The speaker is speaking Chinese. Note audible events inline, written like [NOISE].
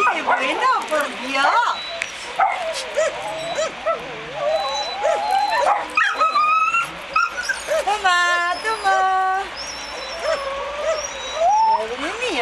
[LAUGHS] 你没那么平。怎么？怎么？我的妈呀！